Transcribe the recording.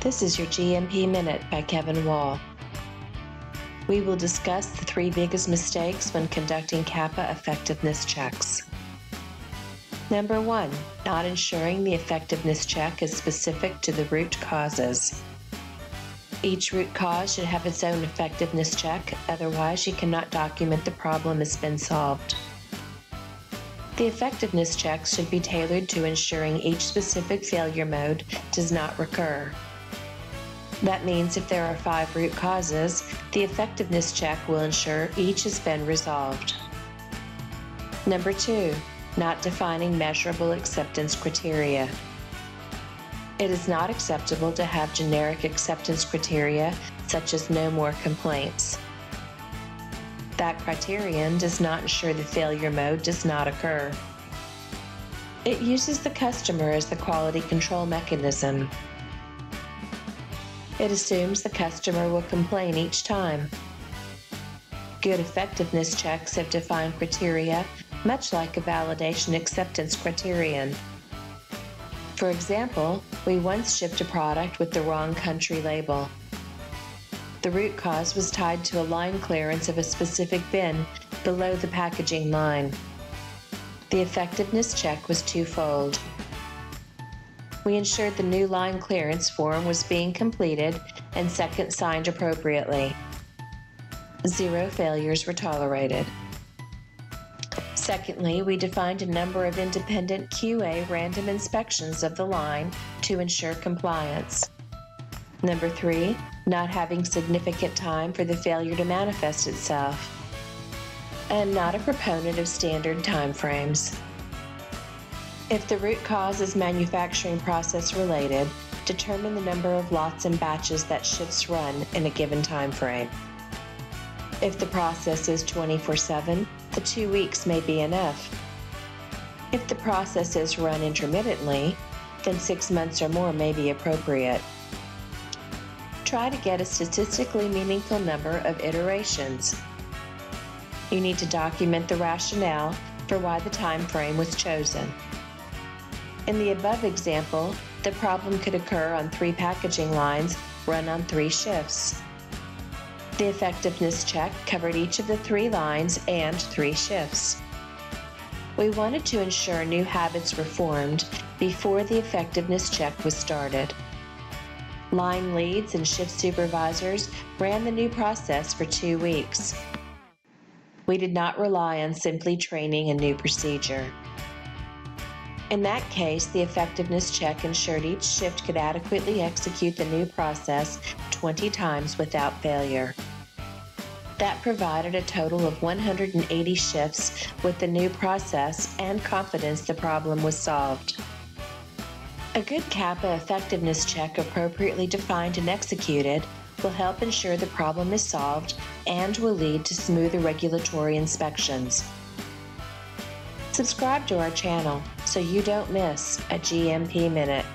This is your GMP Minute by Kevin Wall. We will discuss the three biggest mistakes when conducting CAPA effectiveness checks. Number one, not ensuring the effectiveness check is specific to the root causes. Each root cause should have its own effectiveness check, otherwise, you cannot document the problem has been solved. The effectiveness checks should be tailored to ensuring each specific failure mode does not recur. That means if there are five root causes, the effectiveness check will ensure each has been resolved. Number two, not defining measurable acceptance criteria. It is not acceptable to have generic acceptance criteria such as no more complaints. That criterion does not ensure the failure mode does not occur. It uses the customer as the quality control mechanism. It assumes the customer will complain each time. Good effectiveness checks have defined criteria much like a validation acceptance criterion. For example, we once shipped a product with the wrong country label. The root cause was tied to a line clearance of a specific bin below the packaging line. The effectiveness check was twofold we ensured the new line clearance form was being completed and second signed appropriately. Zero failures were tolerated. Secondly, we defined a number of independent QA random inspections of the line to ensure compliance. Number three, not having significant time for the failure to manifest itself. And not a proponent of standard timeframes. If the root cause is manufacturing process related, determine the number of lots and batches that shifts run in a given time frame. If the process is 24-7, the two weeks may be enough. If the process is run intermittently, then six months or more may be appropriate. Try to get a statistically meaningful number of iterations. You need to document the rationale for why the time frame was chosen. In the above example, the problem could occur on three packaging lines run on three shifts. The effectiveness check covered each of the three lines and three shifts. We wanted to ensure new habits were formed before the effectiveness check was started. Line leads and shift supervisors ran the new process for two weeks. We did not rely on simply training a new procedure. In that case, the effectiveness check ensured each shift could adequately execute the new process 20 times without failure. That provided a total of 180 shifts with the new process and confidence the problem was solved. A good CAPA effectiveness check appropriately defined and executed will help ensure the problem is solved and will lead to smoother regulatory inspections. Subscribe to our channel so you don't miss a GMP Minute.